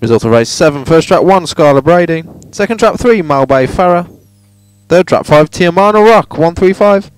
Result of race 7, first trap 1, Scarla Brady. Second trap 3, Malbay Farah. Third trap 5, Tiamano Rock, 135.